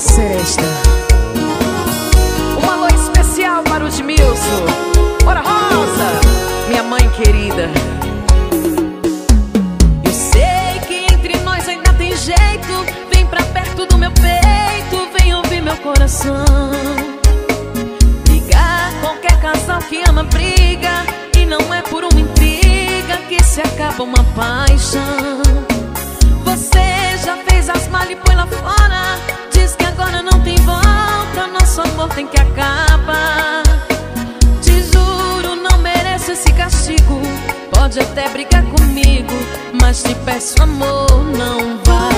seresta. Um alô especial para o Edmilson. Bora, Rosa, minha mãe querida. Eu sei que entre nós ainda tem jeito. Vem pra perto do meu peito, vem ouvir meu coração. Brigar, qualquer casal que ama briga. E não é por uma intriga que se acaba uma paixão. Você já fez as malas e põe lá fora amor tem que acabar. Te juro, não mereço esse castigo. Pode até brigar comigo, mas te peço amor, não vá.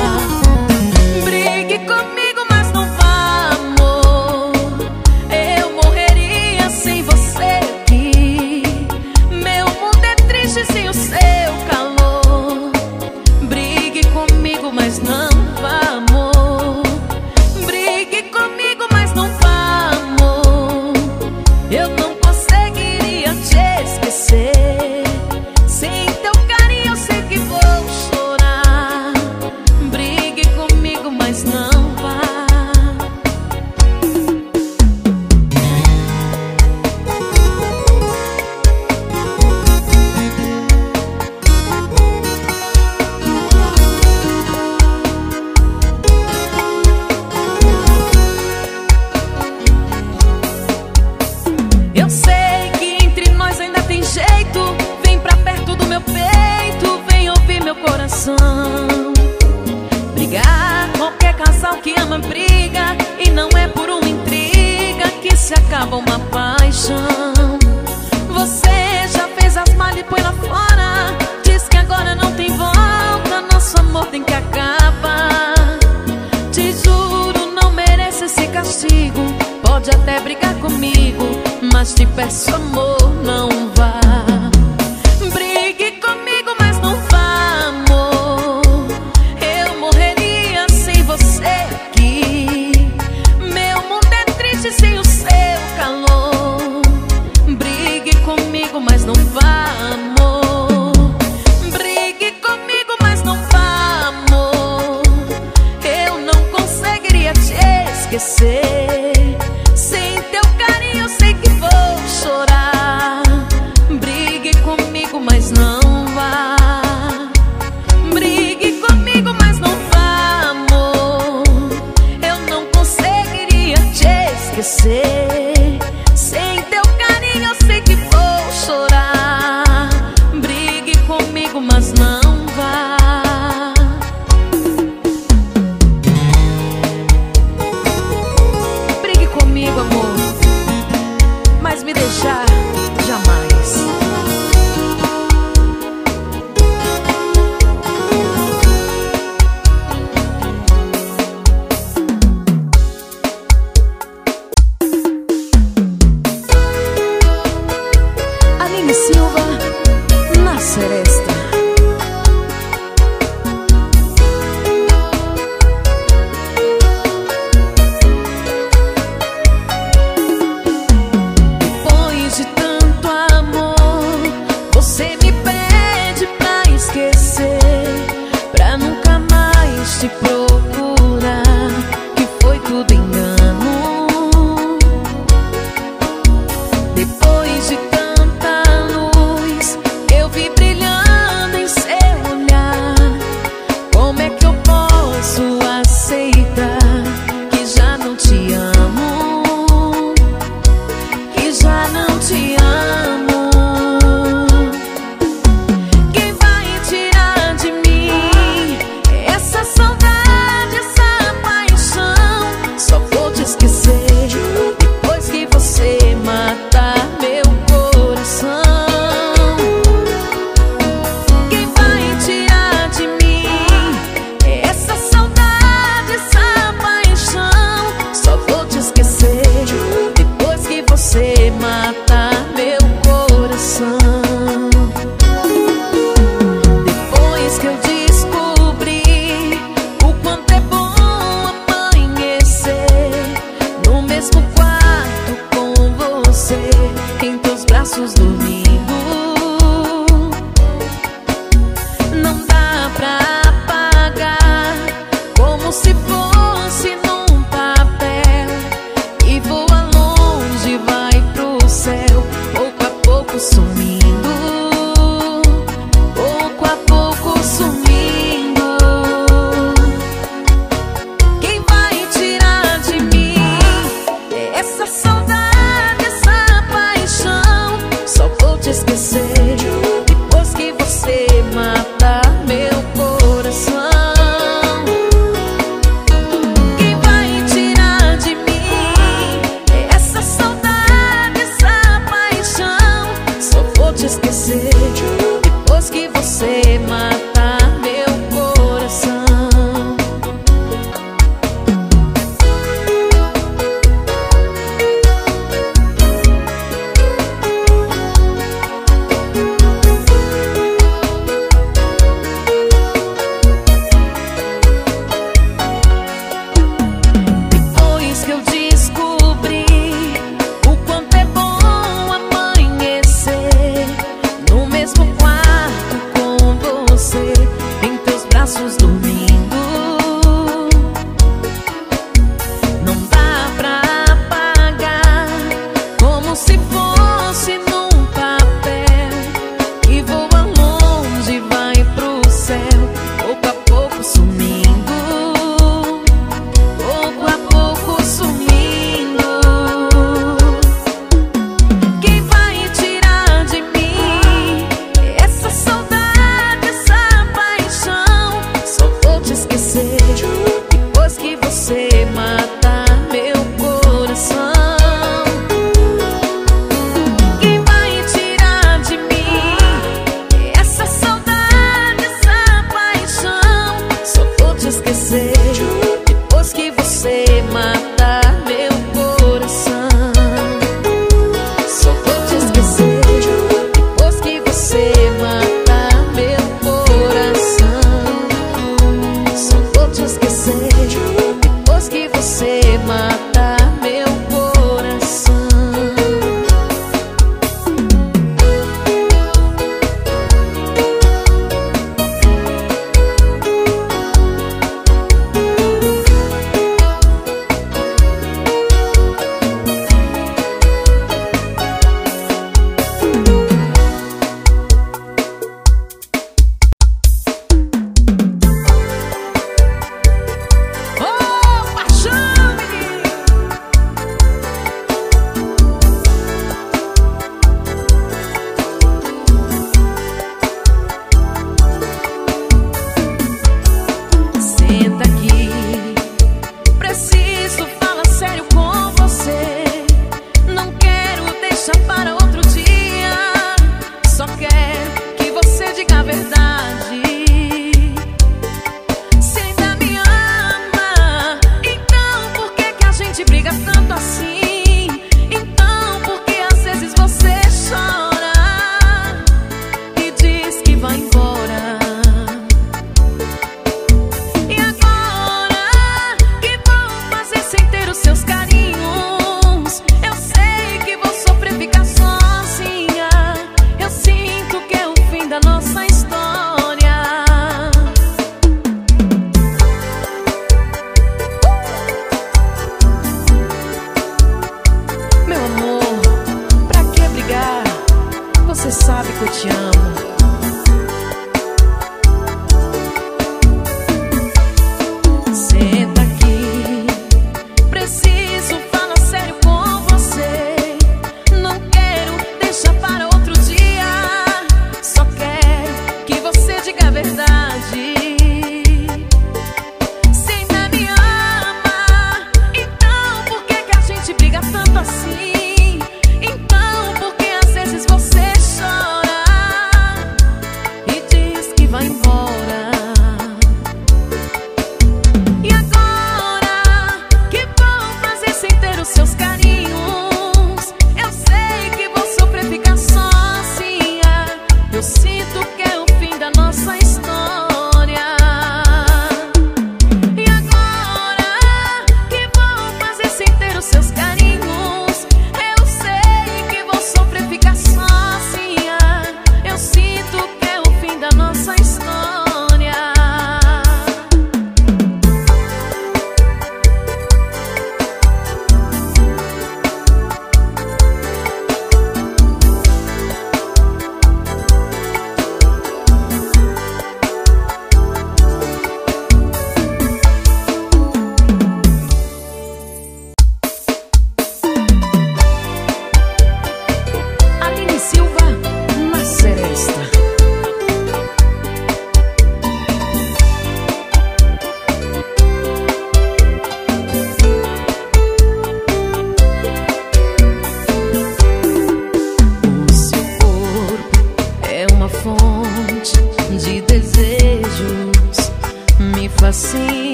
Assim.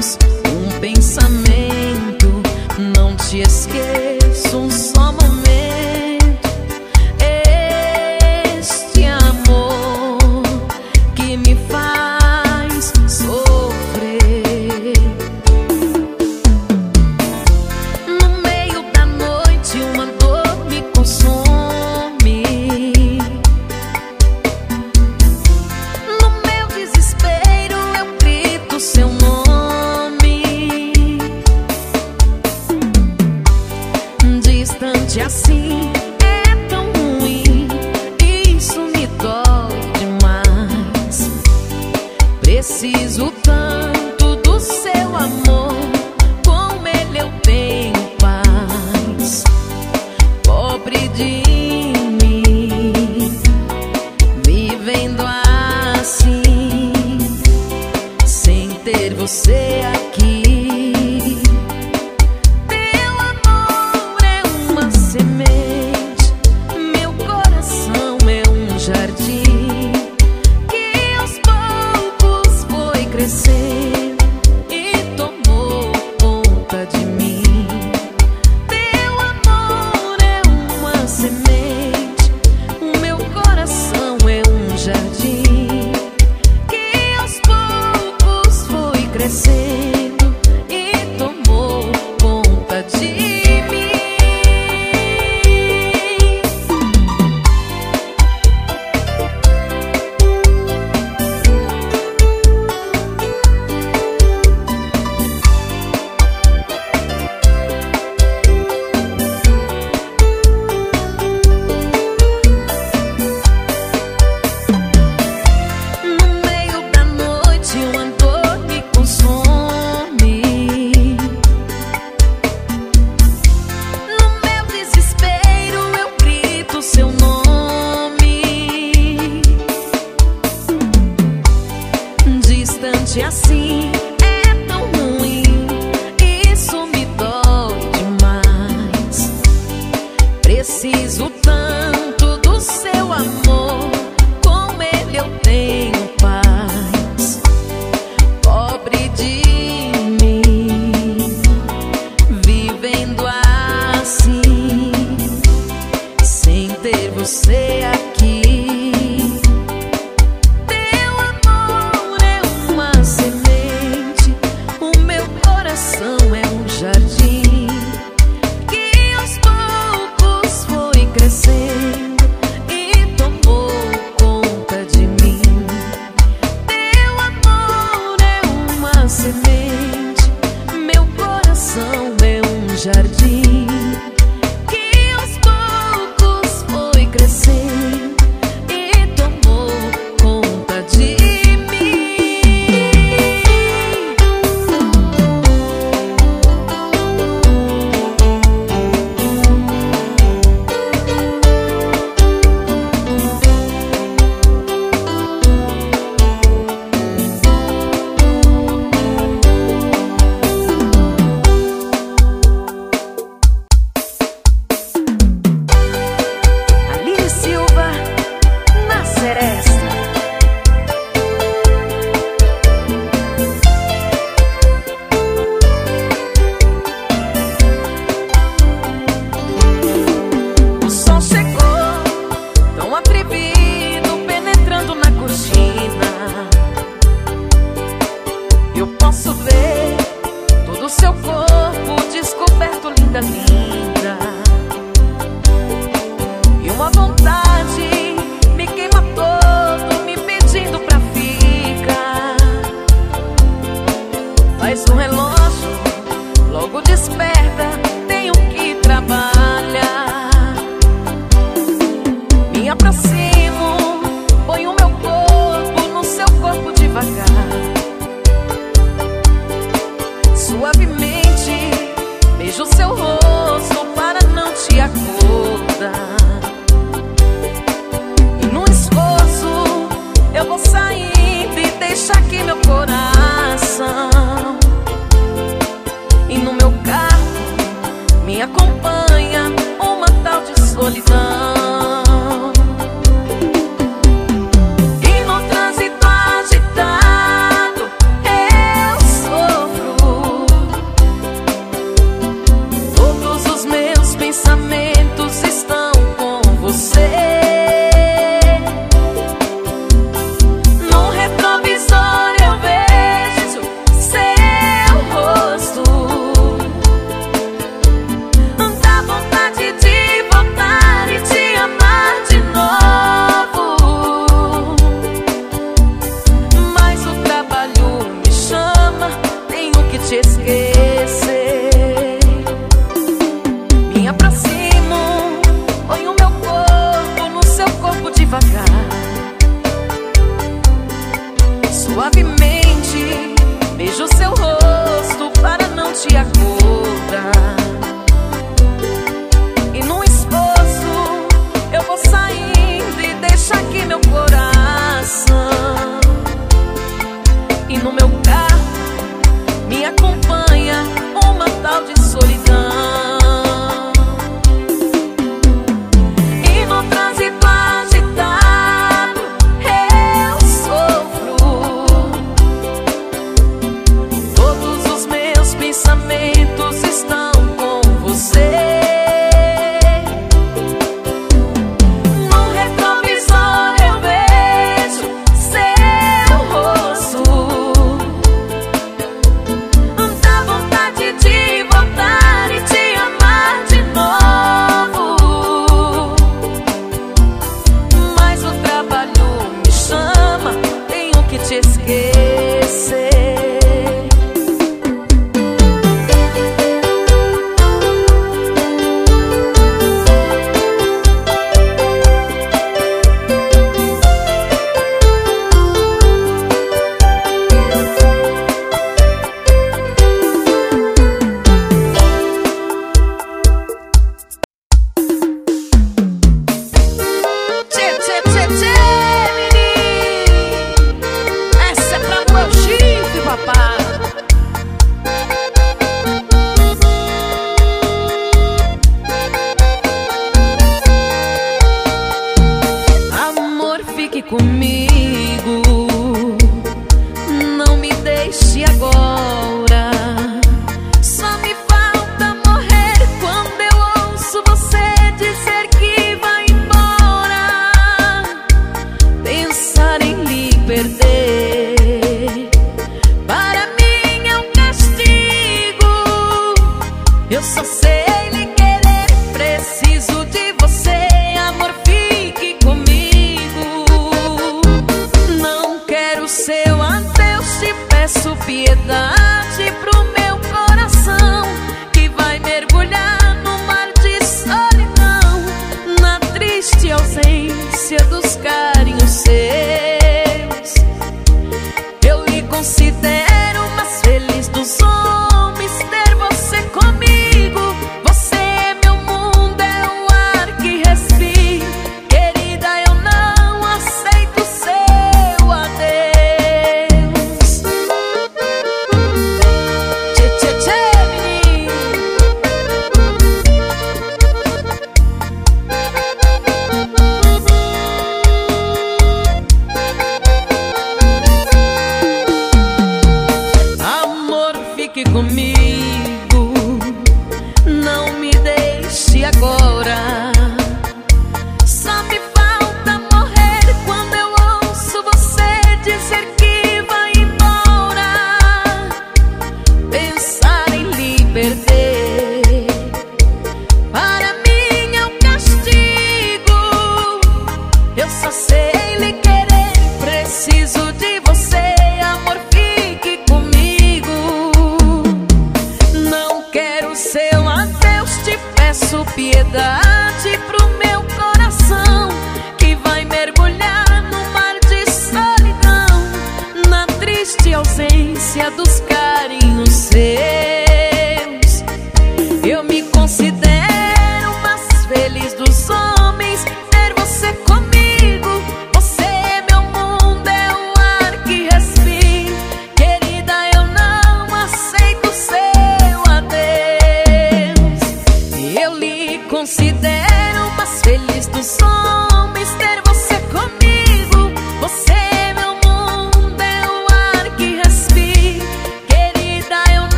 Um pensamento. Não te esqueço say comigo.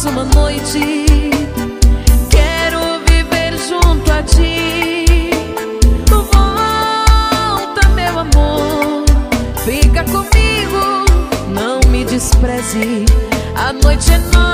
mais uma noite. Quero viver junto a ti. Volta, meu amor, fica comigo, não me despreze. A noite é nossa.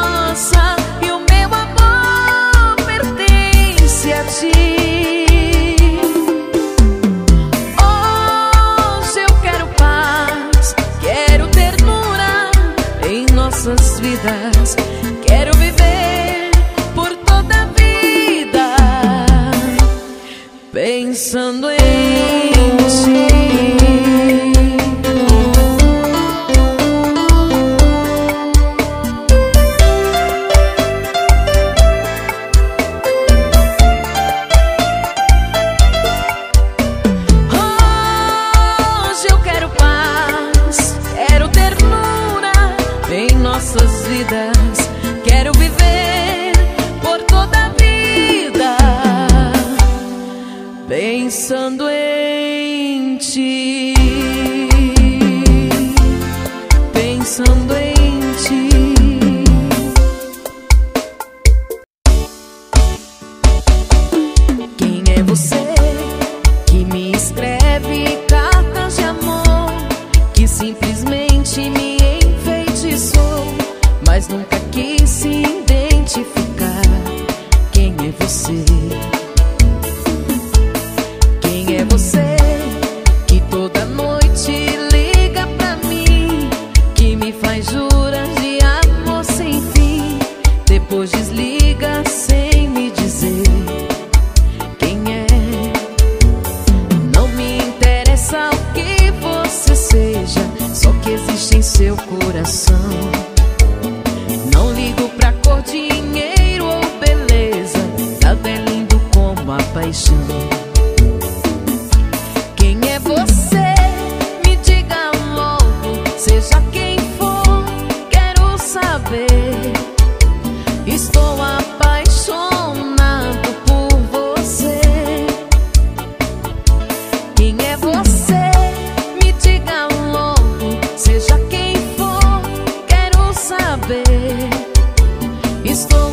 estoy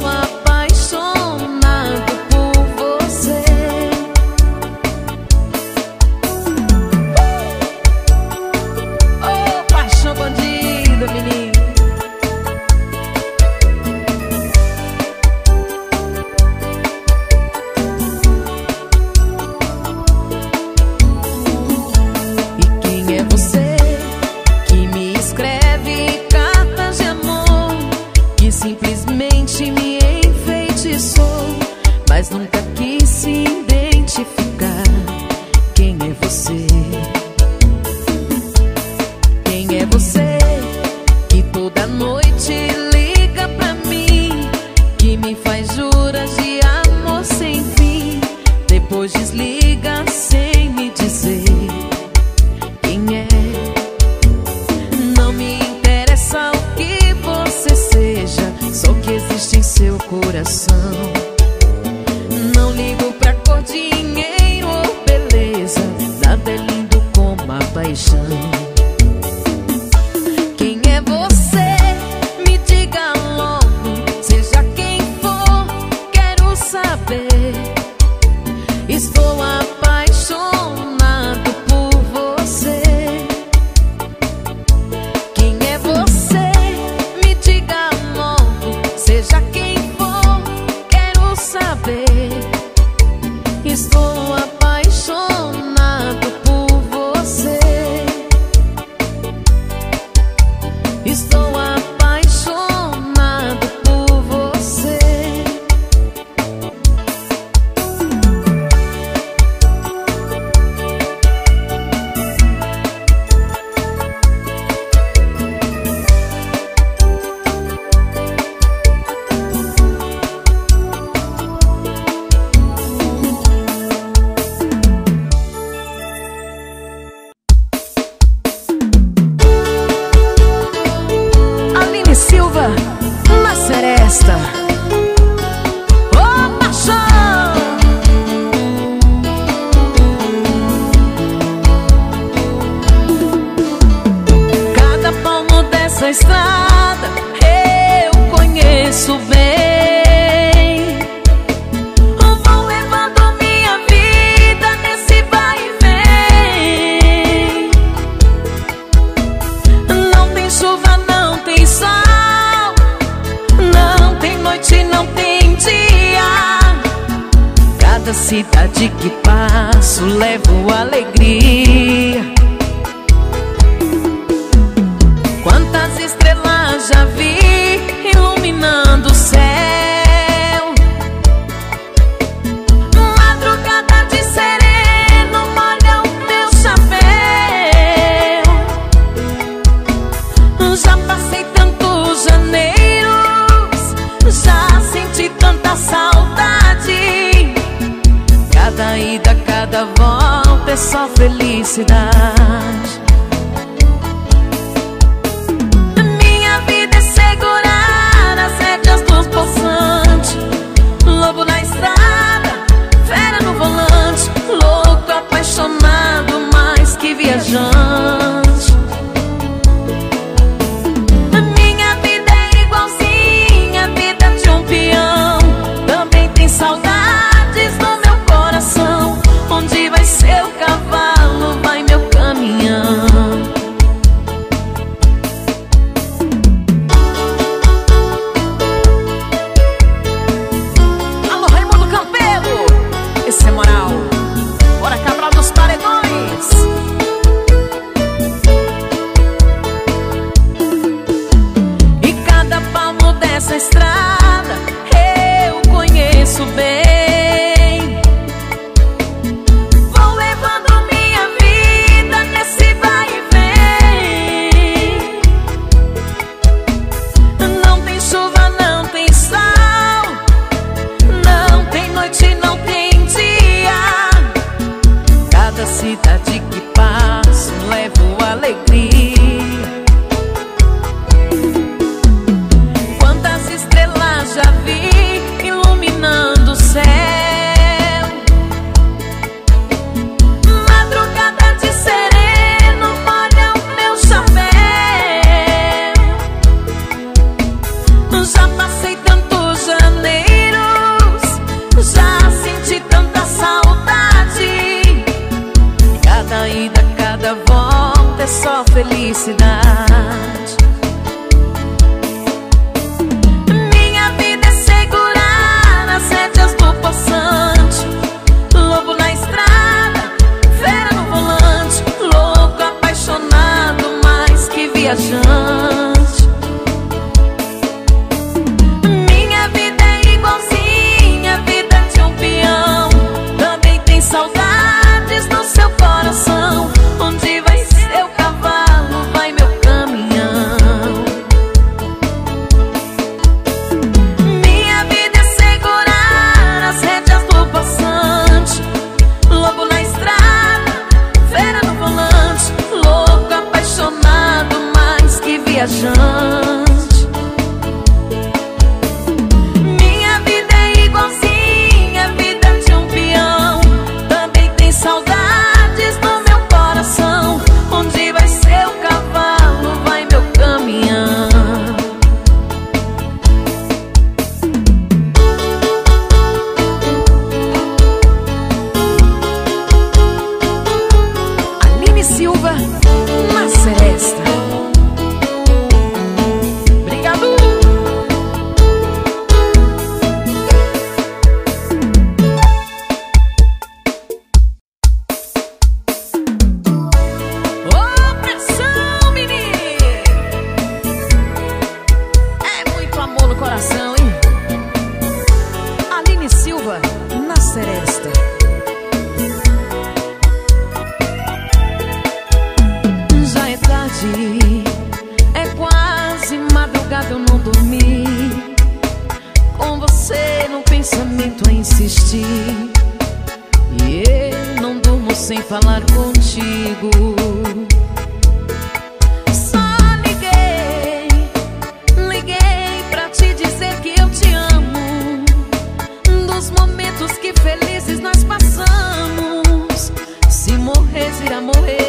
essa estrada eu conheço bem. Eu vou levando minha vida nesse vai e vem. Não tem chuva, não tem sol, não tem noite, não tem dia. Cada cidade que passo levo alegria. É só felicidade. irá morrer.